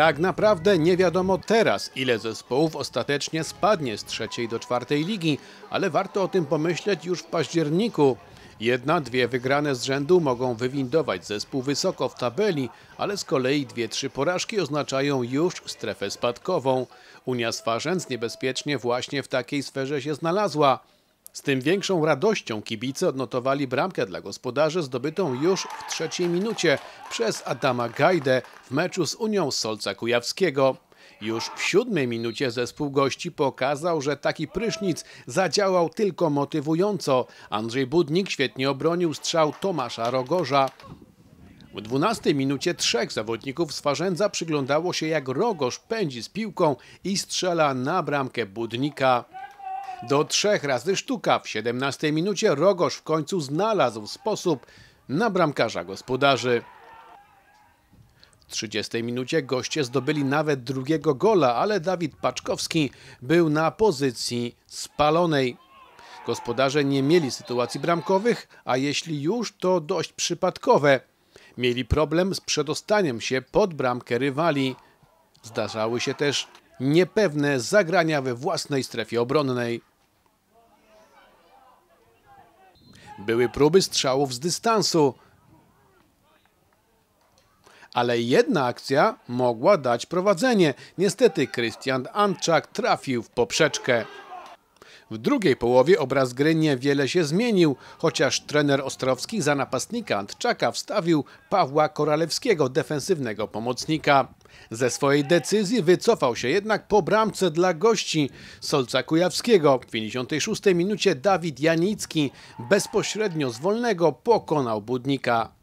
Tak naprawdę nie wiadomo teraz, ile zespołów ostatecznie spadnie z trzeciej do czwartej ligi, ale warto o tym pomyśleć już w październiku. Jedna, dwie wygrane z rzędu mogą wywindować zespół wysoko w tabeli, ale z kolei dwie, trzy porażki oznaczają już strefę spadkową. Unia Swarzędz niebezpiecznie właśnie w takiej sferze się znalazła. Z tym większą radością kibice odnotowali bramkę dla gospodarzy zdobytą już w trzeciej minucie przez Adama Gajdę w meczu z Unią Solca Kujawskiego. Już w siódmej minucie zespół gości pokazał, że taki prysznic zadziałał tylko motywująco. Andrzej Budnik świetnie obronił strzał Tomasza Rogorza. W 12 minucie trzech zawodników z Farzędza przyglądało się jak Rogosz pędzi z piłką i strzela na bramkę Budnika. Do trzech razy sztuka. W 17 minucie Rogosz w końcu znalazł sposób na bramkarza gospodarzy. W 30 minucie goście zdobyli nawet drugiego gola, ale Dawid Paczkowski był na pozycji spalonej. Gospodarze nie mieli sytuacji bramkowych, a jeśli już, to dość przypadkowe. Mieli problem z przedostaniem się pod bramkę rywali. Zdarzały się też niepewne zagrania we własnej strefie obronnej. Były próby strzałów z dystansu, ale jedna akcja mogła dać prowadzenie. Niestety Krystian Antczak trafił w poprzeczkę. W drugiej połowie obraz gry niewiele się zmienił, chociaż trener Ostrowski za napastnika Antczaka wstawił Pawła Koralewskiego, defensywnego pomocnika. Ze swojej decyzji wycofał się jednak po bramce dla gości Solca Kujawskiego. W 56 minucie Dawid Janicki bezpośrednio z wolnego pokonał Budnika.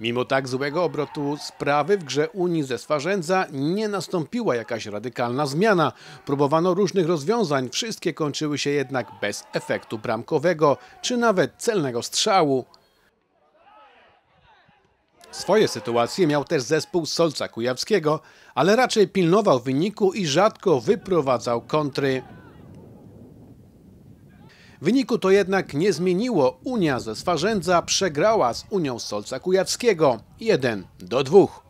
Mimo tak złego obrotu sprawy w grze Unii ze Swarzędza nie nastąpiła jakaś radykalna zmiana. Próbowano różnych rozwiązań, wszystkie kończyły się jednak bez efektu bramkowego czy nawet celnego strzału. Swoje sytuacje miał też zespół Solca Kujawskiego, ale raczej pilnował wyniku i rzadko wyprowadzał kontry. Wyniku to jednak nie zmieniło. Unia ze Swarzędza przegrała z Unią Solca Kujawskiego 1 do 2.